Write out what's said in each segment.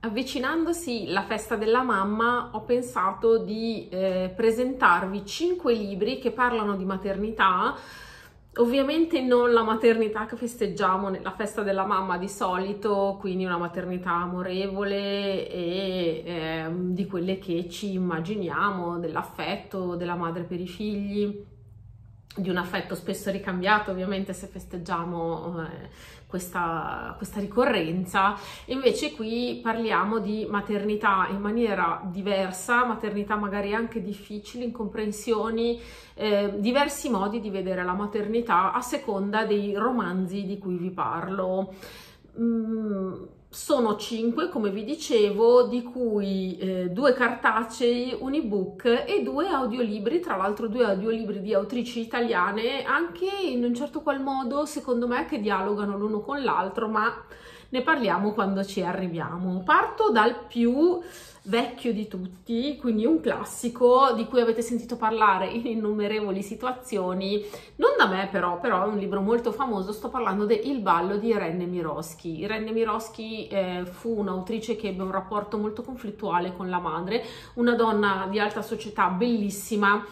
avvicinandosi la festa della mamma ho pensato di eh, presentarvi cinque libri che parlano di maternità. Ovviamente non la maternità che festeggiamo nella festa della mamma di solito, quindi una maternità amorevole e eh, di quelle che ci immaginiamo, dell'affetto della madre per i figli, di un affetto spesso ricambiato ovviamente se festeggiamo eh, questa, questa, ricorrenza. Invece qui parliamo di maternità in maniera diversa maternità magari anche difficili incomprensioni eh, diversi modi di vedere la maternità a seconda dei romanzi di cui vi parlo. Mm, sono cinque, come vi dicevo, di cui eh, due cartacei, un ebook e due audiolibri, tra l'altro due audiolibri di autrici italiane, anche in un certo qual modo, secondo me, che dialogano l'uno con l'altro, ma ne parliamo quando ci arriviamo. Parto dal più vecchio di tutti, quindi un classico di cui avete sentito parlare in innumerevoli situazioni, non da me però, però è un libro molto famoso, sto parlando di Il ballo di Irene Miroschi. Irene Miroschi eh, fu un'autrice che ebbe un rapporto molto conflittuale con la madre, una donna di alta società bellissima,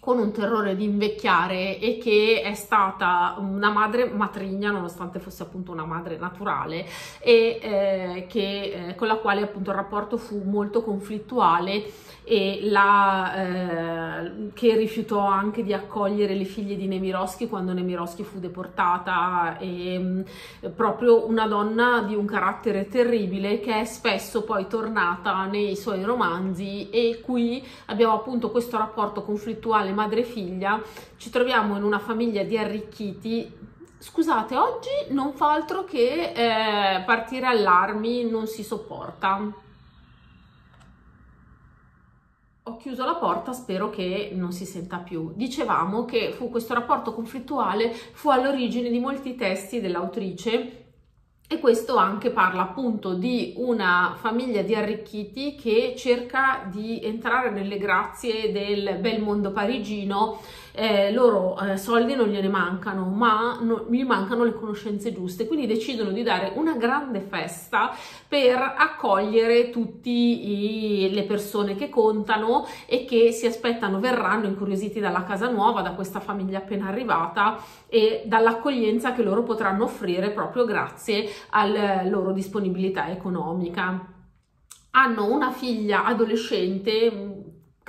con un terrore di invecchiare e che è stata una madre matrigna nonostante fosse appunto una madre naturale e eh, che, eh, con la quale appunto il rapporto fu molto conflittuale e la, eh, che rifiutò anche di accogliere le figlie di Nemirovsky quando Nemirovsky fu deportata e mh, proprio una donna di un carattere terribile che è spesso poi tornata nei suoi romanzi e qui abbiamo appunto questo rapporto conflittuale madre-figlia ci troviamo in una famiglia di arricchiti. Scusate oggi non fa altro che eh, partire allarmi non si sopporta. Ho chiuso la porta, spero che non si senta più. Dicevamo che fu questo rapporto conflittuale fu all'origine di molti testi dell'autrice e questo anche parla appunto di una famiglia di arricchiti che cerca di entrare nelle grazie del bel mondo parigino eh, loro eh, soldi non gliene mancano, ma no, gli mancano le conoscenze giuste, quindi decidono di dare una grande festa per accogliere tutte le persone che contano e che si aspettano verranno incuriositi dalla casa nuova, da questa famiglia appena arrivata e dall'accoglienza che loro potranno offrire proprio grazie alla loro disponibilità economica. Hanno una figlia adolescente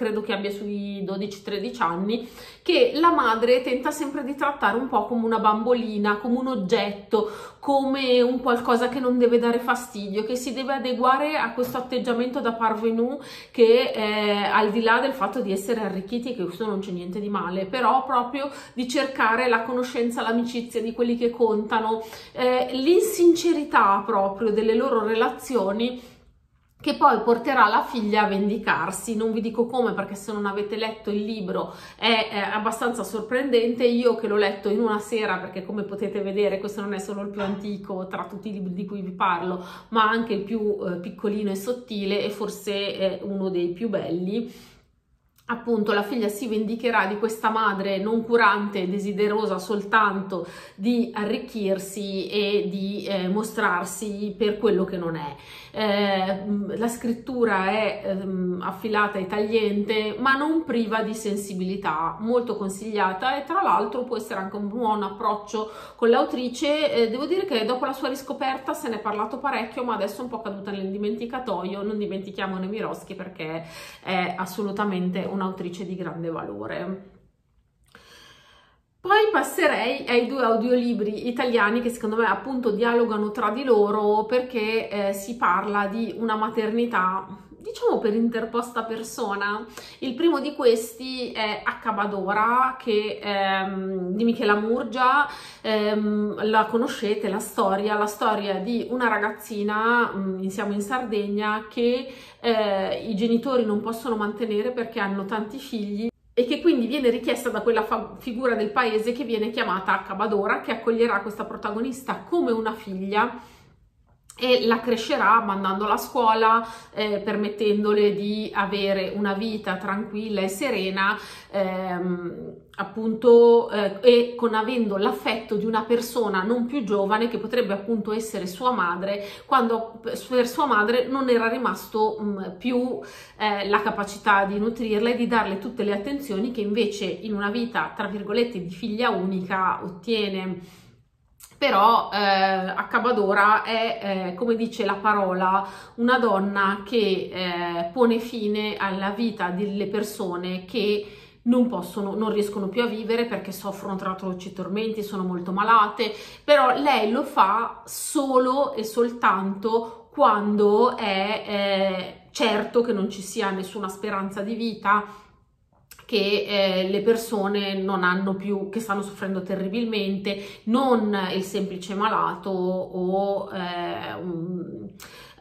credo che abbia sui 12-13 anni, che la madre tenta sempre di trattare un po' come una bambolina, come un oggetto, come un qualcosa che non deve dare fastidio, che si deve adeguare a questo atteggiamento da parvenu che eh, al di là del fatto di essere arricchiti, che questo non c'è niente di male, però proprio di cercare la conoscenza, l'amicizia di quelli che contano, eh, l'insincerità proprio delle loro relazioni che poi porterà la figlia a vendicarsi. Non vi dico come perché se non avete letto il libro è, è, abbastanza sorprendente. Io che l'ho letto in una sera, perché come potete vedere questo non è solo il più antico tra tutti i libri di cui vi parlo, ma anche il più eh, piccolino e sottile e forse è uno dei più belli appunto la figlia si vendicherà di questa madre non curante, desiderosa soltanto di arricchirsi e di eh, mostrarsi per quello che non è. Eh, la scrittura è eh, affilata e tagliente, ma non priva di sensibilità, molto consigliata e tra l'altro può essere anche un buon approccio con l'autrice. Eh, devo dire che dopo la sua riscoperta se ne è parlato parecchio, ma adesso è un po' caduta nel dimenticatoio. Non dimentichiamo Nemirovsky perché è assolutamente una un'autrice di grande valore. Poi passerei ai due audiolibri italiani che secondo me appunto dialogano tra di loro perché eh, si parla di una maternità diciamo per interposta persona. Il primo di questi è Accabadora che, ehm, di Michela Murgia, ehm, la conoscete la storia, la storia di una ragazzina, mh, mm, siamo in Sardegna, che eh, i genitori non possono mantenere perché hanno tanti figli e che quindi viene richiesta da quella figura del paese che viene chiamata Accabadora, che accoglierà questa protagonista come una figlia e la crescerà mandandola a scuola, eh, permettendole di avere una vita tranquilla e serena, ehm, appunto, eh, e con avendo l'affetto di una persona non più giovane che potrebbe appunto essere sua madre, quando per sua madre non era rimasto mh, mm, più eh, la capacità di nutrirla e di darle tutte le attenzioni che invece in una vita, tra virgolette, di figlia unica ottiene però eh, Accabadora è, eh, come dice la parola, una donna che eh, pone fine alla vita delle persone che non possono, non riescono più a vivere perché soffrono tra atroci tormenti, sono molto malate, però lei lo fa solo e soltanto quando è eh, certo che non ci sia nessuna speranza di vita, che eh, le persone non hanno più, che stanno soffrendo terribilmente, non il semplice malato o eh, un,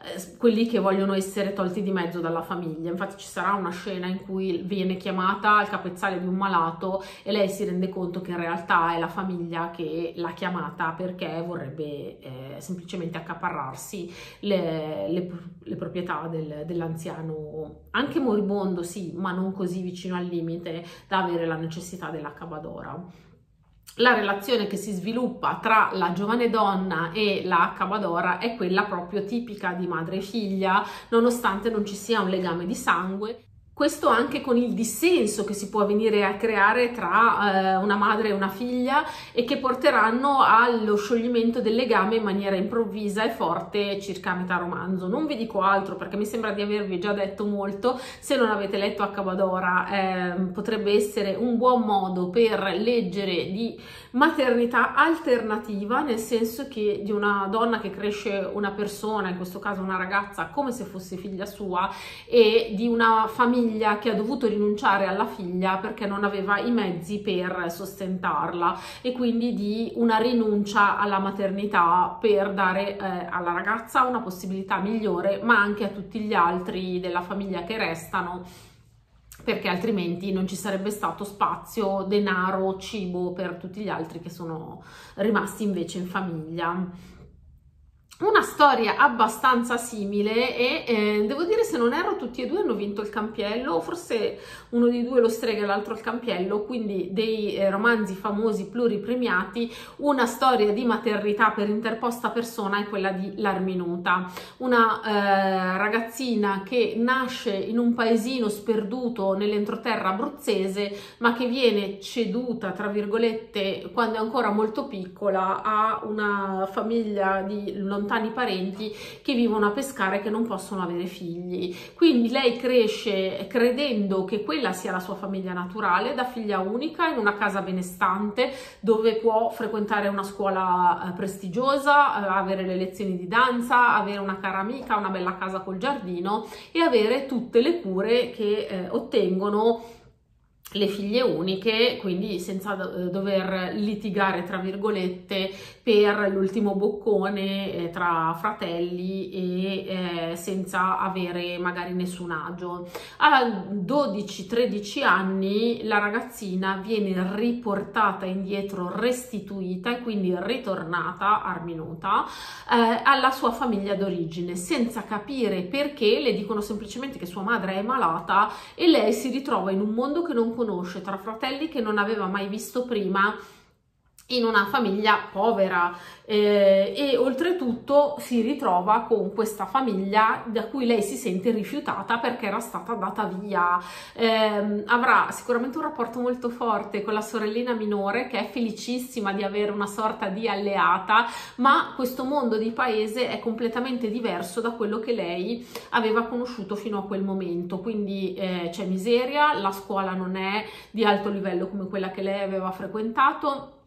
eh, quelli che vogliono essere tolti di mezzo dalla famiglia. Infatti ci sarà una scena in cui viene chiamata al capezzale di un malato e lei si rende conto che in realtà è la famiglia che l'ha chiamata perché vorrebbe eh, semplicemente accaparrarsi le, le, le proprietà del, dell'anziano, anche moribondo sì, ma non così vicino al limite da avere la necessità della cabadora la relazione che si sviluppa tra la giovane donna e la Cabadora è quella proprio tipica di madre e figlia, nonostante non ci sia un legame di sangue questo anche con il dissenso che si può venire a creare tra eh, una madre e una figlia e che porteranno allo scioglimento del legame in maniera improvvisa e forte circa metà romanzo. Non vi dico altro perché mi sembra di avervi già detto molto, se non avete letto Accabadora eh, potrebbe essere un buon modo per leggere di maternità alternativa, nel senso che di una donna che cresce una persona, in questo caso una ragazza, come se fosse figlia sua e di una famiglia famiglia che ha dovuto rinunciare alla figlia perché non aveva i mezzi per sostentarla e quindi di una rinuncia alla maternità per dare eh, alla ragazza una possibilità migliore ma anche a tutti gli altri della famiglia che restano perché altrimenti non ci sarebbe stato spazio, denaro, cibo per tutti gli altri che sono rimasti invece in famiglia una storia abbastanza simile e eh, devo dire se non erro tutti e due hanno vinto il campiello, forse uno di due lo strega e l'altro il campiello, quindi dei eh, romanzi famosi pluripremiati, una storia di maternità per interposta persona è quella di L'Arminuta, una eh, ragazzina che nasce in un paesino sperduto nell'entroterra abruzzese ma che viene ceduta tra virgolette quando è ancora molto piccola a una famiglia di lontano lontani parenti che vivono a pescare e che non possono avere figli. Quindi lei cresce credendo che quella sia la sua famiglia naturale, da figlia unica in una casa benestante dove può frequentare una scuola eh, prestigiosa, eh, avere le lezioni di danza, avere una cara amica, una bella casa col giardino e avere tutte le cure che eh, ottengono le figlie uniche, quindi senza eh, dover litigare tra virgolette per l'ultimo boccone eh, tra fratelli e eh, senza avere magari nessun agio. A 12-13 anni la ragazzina viene riportata indietro, restituita e quindi ritornata arminuta eh, alla sua famiglia d'origine senza capire perché, le dicono semplicemente che sua madre è malata e lei si ritrova in un mondo che non conosce tra fratelli che non aveva mai visto prima in una famiglia povera eh, e oltretutto si ritrova con questa famiglia da cui lei si sente rifiutata perché era stata data via. Eh, avrà sicuramente un rapporto molto forte con la sorellina minore che è felicissima di avere una sorta di alleata, ma questo mondo di paese è completamente diverso da quello che lei aveva conosciuto fino a quel momento. Quindi eh, c'è miseria, la scuola non è di alto livello come quella che lei aveva frequentato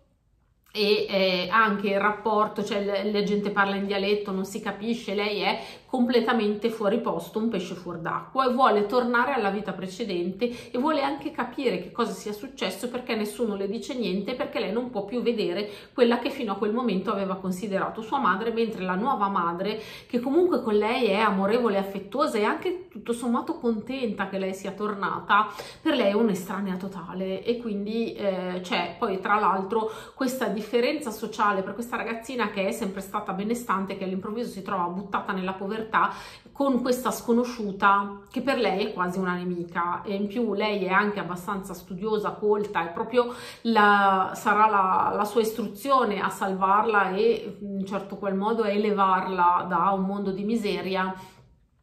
e eh, anche il rapporto, cioè la gente parla in dialetto, non si capisce, lei è completamente fuori posto, un pesce fuori d'acqua e vuole tornare alla vita precedente e vuole anche capire che cosa sia successo perché nessuno le dice niente, perché lei non può più vedere quella che fino a quel momento aveva considerato sua madre, mentre la nuova madre, che comunque con lei è amorevole, affettuosa e anche tutto sommato contenta che lei sia tornata, per lei è un'estranea totale. E quindi eh, c'è poi tra l'altro questa differenza sociale per questa ragazzina che è sempre stata benestante, che all'improvviso si trova buttata nella povertà con questa sconosciuta che per lei è quasi una nemica. E in più lei è anche abbastanza studiosa, colta e proprio la, sarà la, la sua istruzione a salvarla e in certo qual modo a elevarla da un mondo di miseria.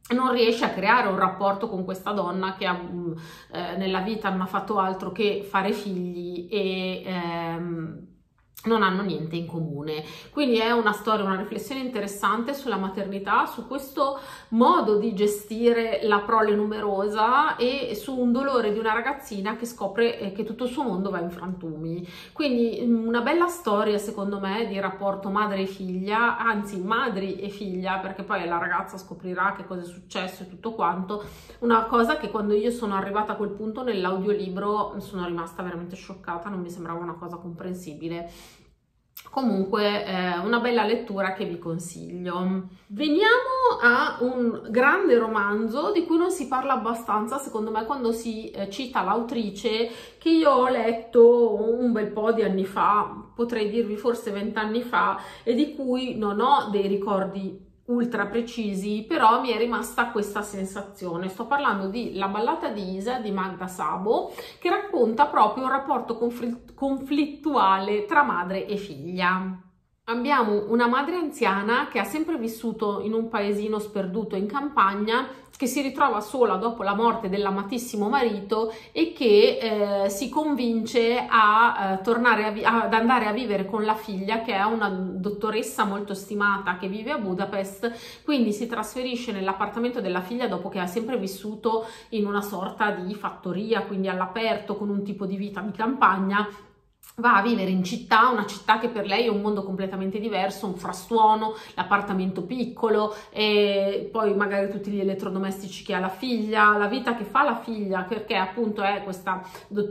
Non riesce a creare un rapporto con questa donna che ha, eh, nella vita non ha fatto altro che fare figli e ehm, non hanno niente in comune. Quindi è una storia, una riflessione interessante sulla maternità, su questo modo di gestire la prole numerosa e su un dolore di una ragazzina che scopre eh, che tutto il suo mondo va in frantumi. Quindi mm, una bella storia secondo me di rapporto madre e figlia, anzi madri e figlia, perché poi la ragazza scoprirà che cosa è successo e tutto quanto. Una cosa che quando io sono arrivata a quel punto nell'audiolibro sono rimasta veramente scioccata, non mi sembrava una cosa comprensibile Comunque eh, una bella lettura che vi consiglio. Veniamo a un grande romanzo di cui non si parla abbastanza secondo me quando si eh, cita l'autrice che io ho letto un bel po' di anni fa, potrei dirvi forse vent'anni fa e di cui non ho dei ricordi ultra precisi, però mi è rimasta questa sensazione. Sto parlando di La ballata di Isa di Magda Sabo, che racconta proprio un rapporto conflittuale tra madre e figlia. Abbiamo una madre anziana che ha sempre vissuto in un paesino sperduto in campagna, che si ritrova sola dopo la morte dell'amatissimo marito e che eh, si convince a eh, tornare a ad andare a vivere con la figlia che è una dottoressa molto stimata che vive a Budapest, quindi si trasferisce nell'appartamento della figlia dopo che ha sempre vissuto in una sorta di fattoria, quindi all'aperto con un tipo di vita di campagna va a vivere in città, una città che per lei è un mondo completamente diverso, un frastuono, l'appartamento piccolo e poi magari tutti gli elettrodomestici che ha la figlia, la vita che fa la figlia perché appunto è questa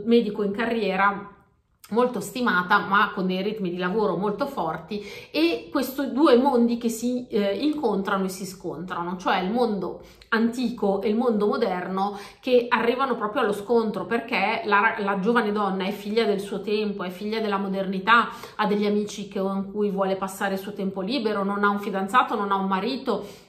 medico in carriera molto stimata ma con dei ritmi di lavoro molto forti e questi due mondi che si eh, incontrano e si scontrano, cioè il mondo antico e il mondo moderno che arrivano proprio allo scontro perché la, la giovane donna è figlia del suo tempo, è figlia della modernità, ha degli amici con cui vuole passare il suo tempo libero, non ha un fidanzato, non ha un marito,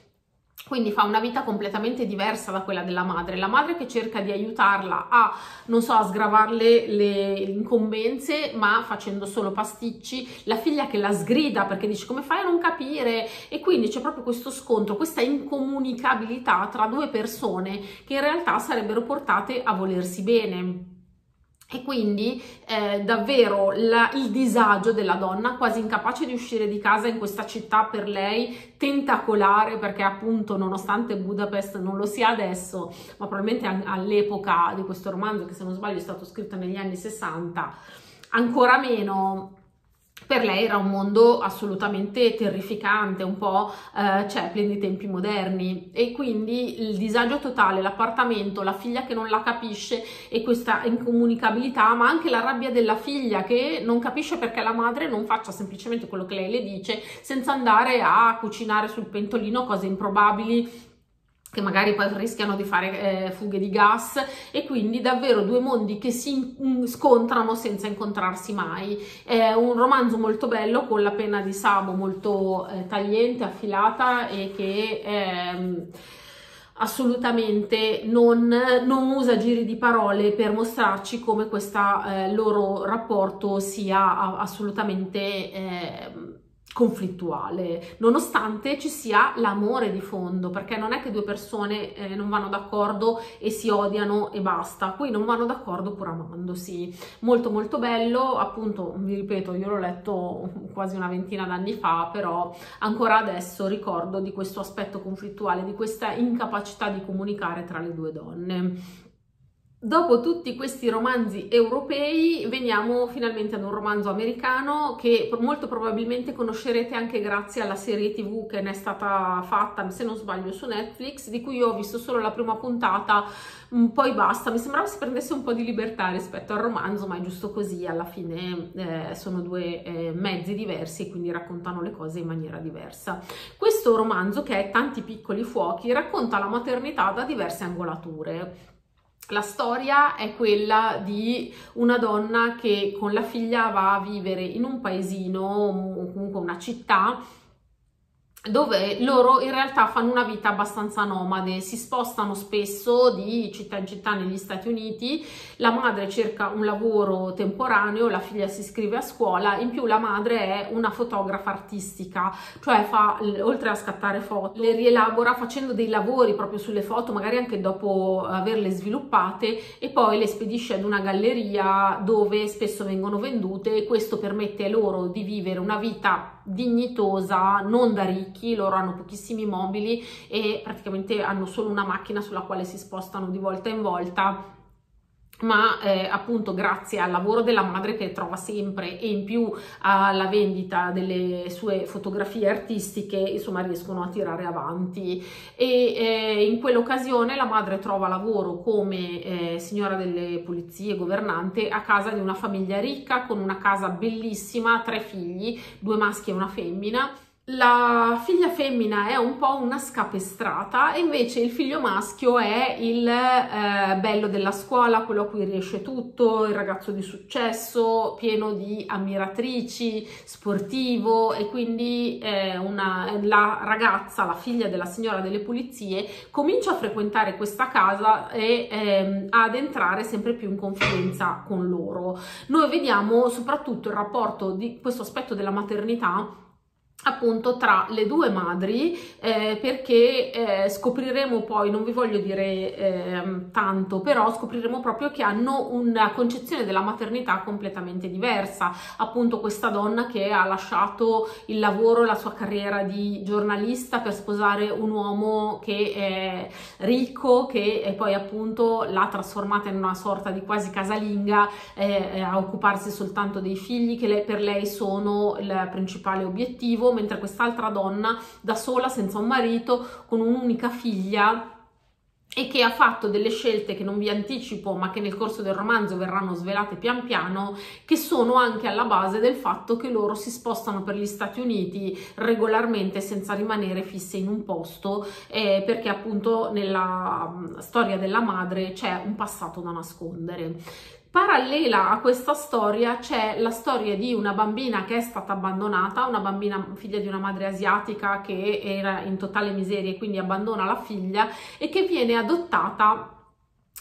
quindi fa una vita completamente diversa da quella della madre. La madre che cerca di aiutarla a, non so, a sgravarle le incombenze, ma facendo solo pasticci. La figlia che la sgrida perché dice come fai a non capire? E quindi c'è proprio questo scontro, questa incomunicabilità tra due persone che in realtà sarebbero portate a volersi bene. E quindi eh, davvero la, il disagio della donna, quasi incapace di uscire di casa in questa città per lei tentacolare, perché appunto nonostante Budapest non lo sia adesso, ma probabilmente all'epoca di questo romanzo, che se non sbaglio è stato scritto negli anni 60, ancora meno per lei era un mondo assolutamente terrificante, un po' eh, Chaplin di tempi moderni. E quindi il disagio totale, l'appartamento, la figlia che non la capisce e questa incomunicabilità, ma anche la rabbia della figlia che non capisce perché la madre non faccia semplicemente quello che lei le dice senza andare a cucinare sul pentolino cose improbabili che magari poi rischiano di fare eh, fughe di gas e quindi davvero due mondi che si scontrano senza incontrarsi mai. È un romanzo molto bello con la penna di Sabo molto eh, tagliente, affilata e che eh, assolutamente non, non, usa giri di parole per mostrarci come questo eh, loro rapporto sia assolutamente ehm, conflittuale, nonostante ci sia l'amore di fondo, perché non è che due persone eh, non vanno d'accordo e si odiano e basta, qui non vanno d'accordo pur amandosi. Molto molto bello, appunto, vi ripeto, io l'ho letto quasi una ventina d'anni fa, però ancora adesso ricordo di questo aspetto conflittuale, di questa incapacità di comunicare tra le due donne. Dopo tutti questi romanzi europei veniamo finalmente ad un romanzo americano che molto probabilmente conoscerete anche grazie alla serie tv che ne è stata fatta, se non sbaglio, su Netflix, di cui io ho visto solo la prima puntata, poi basta, mi sembrava si prendesse un po' di libertà rispetto al romanzo, ma è giusto così, alla fine eh, sono due eh, mezzi diversi e quindi raccontano le cose in maniera diversa. Questo romanzo, che è Tanti piccoli fuochi, racconta la maternità da diverse angolature la storia è quella di una donna che con la figlia va a vivere in un paesino o comunque una città dove loro in realtà fanno una vita abbastanza nomade, si spostano spesso di città in città negli Stati Uniti, la madre cerca un lavoro temporaneo, la figlia si iscrive a scuola, in più la madre è una fotografa artistica, cioè fa, oltre a scattare foto, le rielabora facendo dei lavori proprio sulle foto, magari anche dopo averle sviluppate e poi le spedisce ad una galleria dove spesso vengono vendute e questo permette loro di vivere una vita dignitosa, non da ricchi, loro hanno pochissimi mobili e praticamente hanno solo una macchina sulla quale si spostano di volta in volta. Ma eh, appunto grazie al lavoro della madre che trova sempre e in più alla vendita delle sue fotografie artistiche insomma riescono a tirare avanti. E eh, in quell'occasione la madre trova lavoro come eh, signora delle pulizie governante a casa di una famiglia ricca con una casa bellissima tre figli due maschi e una femmina la figlia femmina è un po' una scapestrata e invece il figlio maschio è il eh, bello della scuola, quello a cui riesce tutto, il ragazzo di successo, pieno di ammiratrici, sportivo e quindi eh, una, la ragazza, la figlia della signora delle pulizie, comincia a frequentare questa casa e ehm, ad entrare sempre più in confidenza con loro. Noi vediamo soprattutto il rapporto di questo aspetto della maternità appunto tra le due madri eh, perché eh, scopriremo poi, non vi voglio dire eh, tanto, però scopriremo proprio che hanno una concezione della maternità completamente diversa, appunto questa donna che ha lasciato il lavoro, la sua carriera di giornalista per sposare un uomo che è ricco, che poi appunto l'ha trasformata in una sorta di quasi casalinga eh, a occuparsi soltanto dei figli che per lei sono il principale obiettivo mentre quest'altra donna da sola senza un marito con un'unica figlia e che ha fatto delle scelte che non vi anticipo ma che nel corso del romanzo verranno svelate pian piano che sono anche alla base del fatto che loro si spostano per gli Stati Uniti regolarmente senza rimanere fisse in un posto eh, perché appunto nella mm, storia della madre c'è un passato da nascondere Parallela a questa storia c'è la storia di una bambina che è stata abbandonata, una bambina figlia di una madre asiatica che era in totale miseria e quindi abbandona la figlia e che viene adottata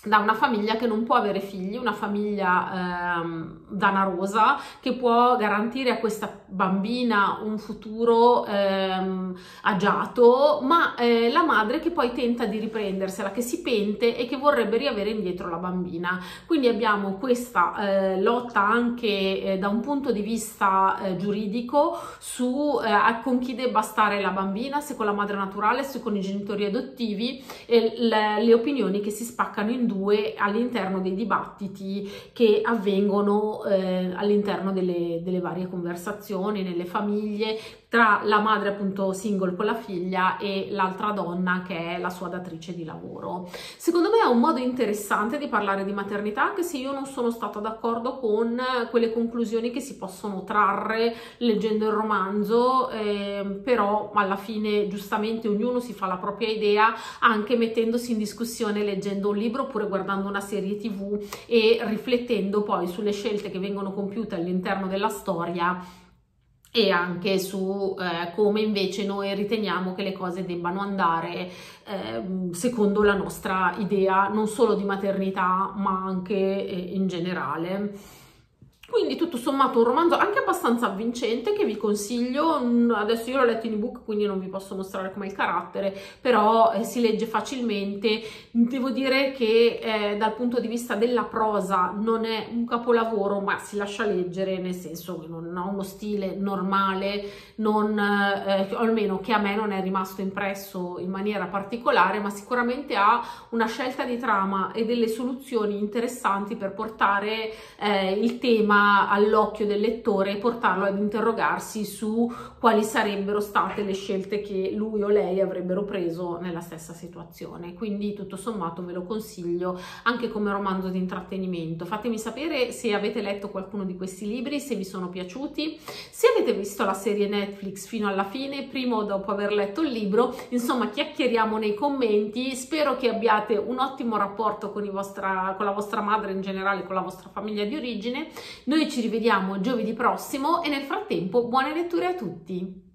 da una famiglia che non può avere figli, una famiglia ehm, danarosa che può garantire a questa bambina un futuro ehm, agiato, ma eh, la madre che poi tenta di riprendersela, che si pente e che vorrebbe riavere indietro la bambina. Quindi abbiamo questa eh, lotta anche eh, da un punto di vista eh, giuridico su eh, con chi debba stare la bambina, se con la madre naturale, se con i genitori adottivi, e le, le opinioni che si spaccano in due all'interno dei dibattiti che avvengono eh, all'interno delle, delle varie conversazioni, nelle famiglie, tra la madre appunto single con la figlia e l'altra donna che è la sua datrice di lavoro. Secondo me è un modo interessante di parlare di maternità anche se io non sono stata d'accordo con quelle conclusioni che si possono trarre leggendo il romanzo, eh, però alla fine giustamente ognuno si fa la propria idea anche mettendosi in discussione leggendo un libro oppure guardando una serie tv e riflettendo poi sulle scelte che vengono compiute all'interno della storia e anche su eh, come invece noi riteniamo che le cose debbano andare eh, secondo la nostra idea non solo di maternità ma anche eh, in generale. Quindi tutto sommato un romanzo anche abbastanza avvincente che vi consiglio, mm, adesso io l'ho letto in ebook quindi non vi posso mostrare com'è il carattere, però eh, si legge facilmente, devo dire che eh, dal punto di vista della prosa non è un capolavoro ma si lascia leggere nel senso che non ha uno stile normale, non, eh, almeno che a me non è rimasto impresso in maniera particolare ma sicuramente ha una scelta di trama e delle soluzioni interessanti per portare eh, il tema all'occhio del lettore e portarlo ad interrogarsi su quali sarebbero state le scelte che lui o lei avrebbero preso nella stessa situazione. Quindi tutto sommato ve lo consiglio anche come romanzo di intrattenimento. Fatemi sapere se avete letto qualcuno di questi libri, se vi sono piaciuti, se avete visto la serie Netflix fino alla fine, prima o dopo aver letto il libro, insomma chiacchieriamo nei commenti, spero che abbiate un ottimo rapporto con, vostra, con la vostra madre in generale, con la vostra famiglia di origine noi ci rivediamo giovedì prossimo e nel frattempo buone letture a tutti!